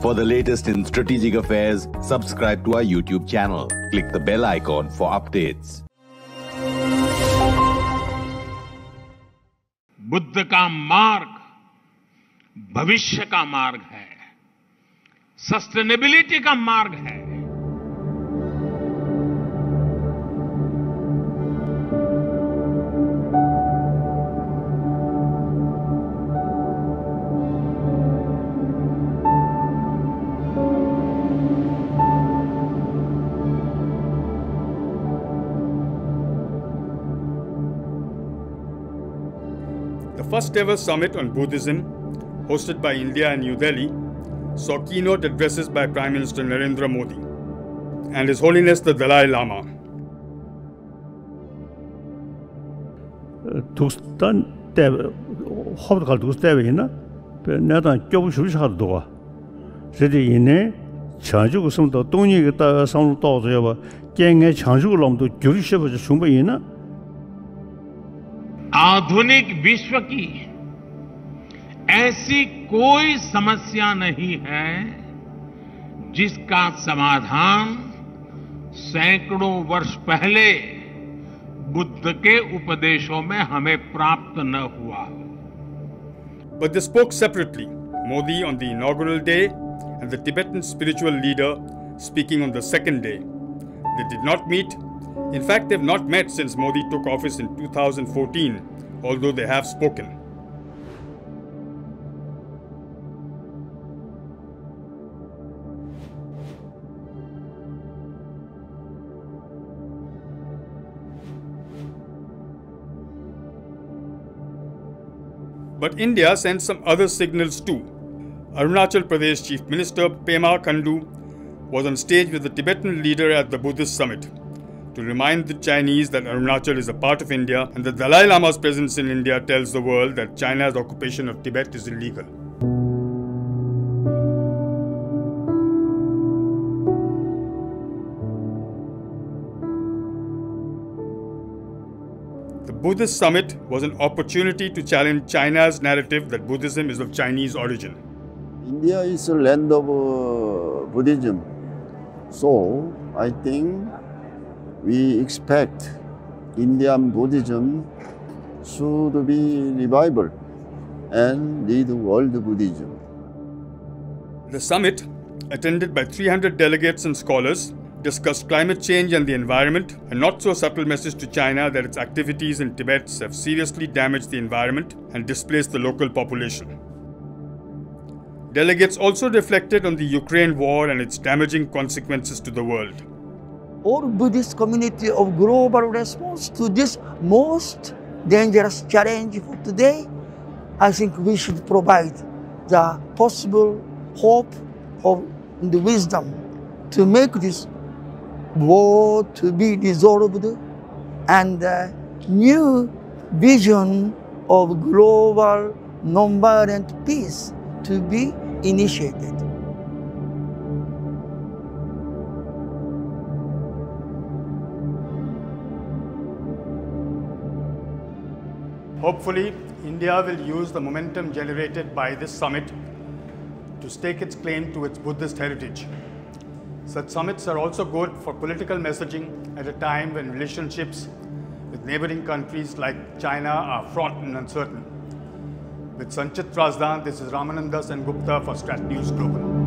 For the latest in strategic affairs, subscribe to our YouTube channel. Click the bell icon for updates. Buddha का मार्ग भविष्य का मार्ग है सस्टेनेबिलिटी का मार्ग है The first ever summit on Buddhism, hosted by India and New Delhi, saw keynote addresses by Prime Minister Narendra Modi and His Holiness the Dalai Lama. Tukstan tebe, hobd kal tukstebe ina, pe nadan kyobu shubi shakar duwa. Zidi ine, chanchu kusum to, tongyi kita samlu to zoyaba, kenge chanchu kulam to gyuri sheba shungba ina, आधुनिक विश्व की ऐसी कोई समस्या नहीं है जिसका समाधान सैकड़ों वर्ष पहले बुद्ध के उपदेशों में हमें प्राप्त न हुआ। But they spoke separately Modi on the inaugural day and the Tibetan spiritual leader speaking on the second day they did not meet in fact they have not met since Modi took office in 2014. Although they have spoken. But India sent some other signals too. Arunachal Pradesh Chief Minister Pema Khandu was on stage with the Tibetan leader at the Buddhist summit to remind the Chinese that Arunachal is a part of India and the Dalai Lama's presence in India tells the world that China's occupation of Tibet is illegal. The Buddhist summit was an opportunity to challenge China's narrative that Buddhism is of Chinese origin. India is a land of uh, Buddhism. So I think we expect Indian Buddhism should be revival and lead world Buddhism. The summit, attended by 300 delegates and scholars, discussed climate change and the environment, a not so subtle message to China that its activities in Tibet have seriously damaged the environment and displaced the local population. Delegates also reflected on the Ukraine war and its damaging consequences to the world. All Buddhist community of global response to this most dangerous challenge for today, I think we should provide the possible hope of the wisdom to make this war to be dissolved and a new vision of global nonviolent peace to be initiated. Hopefully, India will use the momentum generated by this summit to stake its claim to its Buddhist heritage. Such summits are also good for political messaging at a time when relationships with neighboring countries like China are fraught and uncertain. With Sanchit Razdan, this is Ramananda Sengupta for Strat News Global.